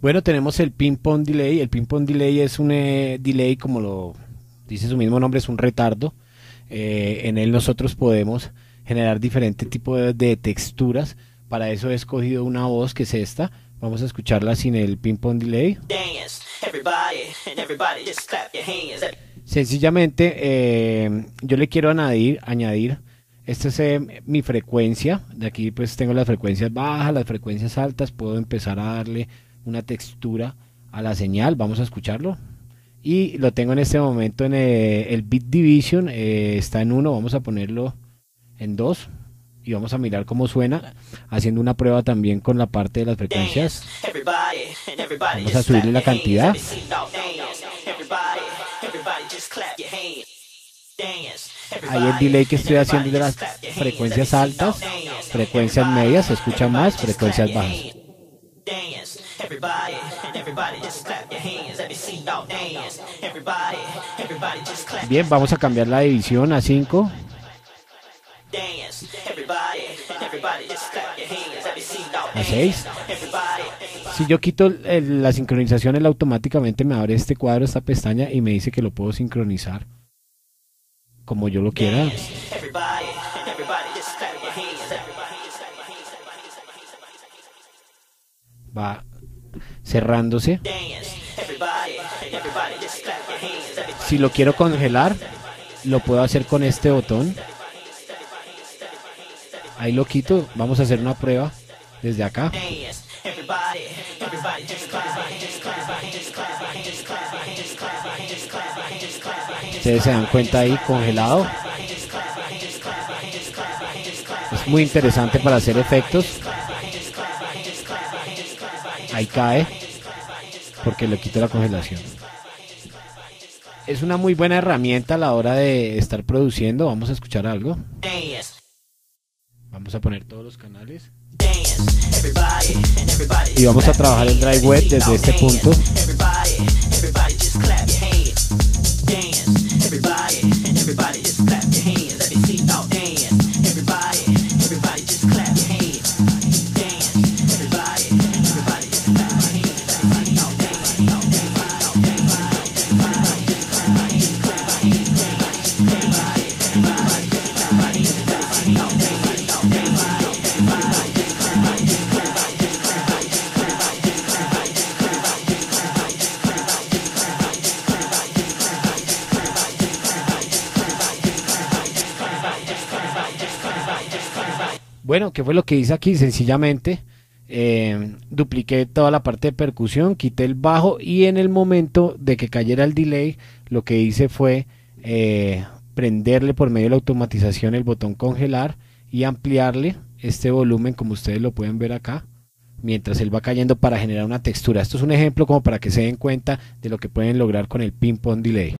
Bueno, tenemos el ping-pong delay. El ping-pong delay es un eh, delay, como lo dice su mismo nombre, es un retardo. Eh, en él nosotros podemos generar diferentes tipos de, texturas. Para eso he escogido una voz que es esta. Vamos a escucharla sin el ping-pong delay. Sencillamente, eh, yo le quiero añadir, añadir esta es mi frecuencia. De aquí pues tengo las frecuencias bajas, las frecuencias altas. Puedo empezar a darle una textura a la señal. Vamos a escucharlo. Y lo tengo en este momento en eh, el, bit division. Eh, está en 1. Vamos a ponerlo en 2. Y vamos a mirar cómo suena. Haciendo una prueba también con la parte de las frecuencias. Vamos a subirle la cantidad. Ahí el delay que estoy haciendo de las frecuencias altas, frecuencias medias, se escucha más, frecuencias bajas. Bien, vamos a cambiar la división a 5. A 6. Si yo quito la sincronización, él automáticamente me abre este cuadro, esta pestaña y me dice que lo puedo sincronizar como yo lo quiera. Va cerrándose. Si lo quiero congelar, lo puedo hacer con este botón. Ahí lo quito. Vamos a hacer una prueba desde acá. Ustedes se dan cuenta ahí congelado. Es muy interesante para hacer efectos. Ahí cae porque le quito la congelación. Es una muy buena herramienta a la hora de estar produciendo. Vamos a escuchar algo. Vamos a poner todos los canales. Y vamos a trabajar el drive web desde este punto. Bueno, ¿qué fue lo que hice aquí? Sencillamente eh, dupliqué toda la parte de percusión, quité el bajo y en el momento de que cayera el delay, lo que hice fue eh, prenderle por medio de la automatización el botón congelar y ampliarle este volumen como ustedes lo pueden ver acá mientras él va cayendo para generar una textura. Esto es un ejemplo como para que se den cuenta de lo que pueden lograr con el ping pong delay.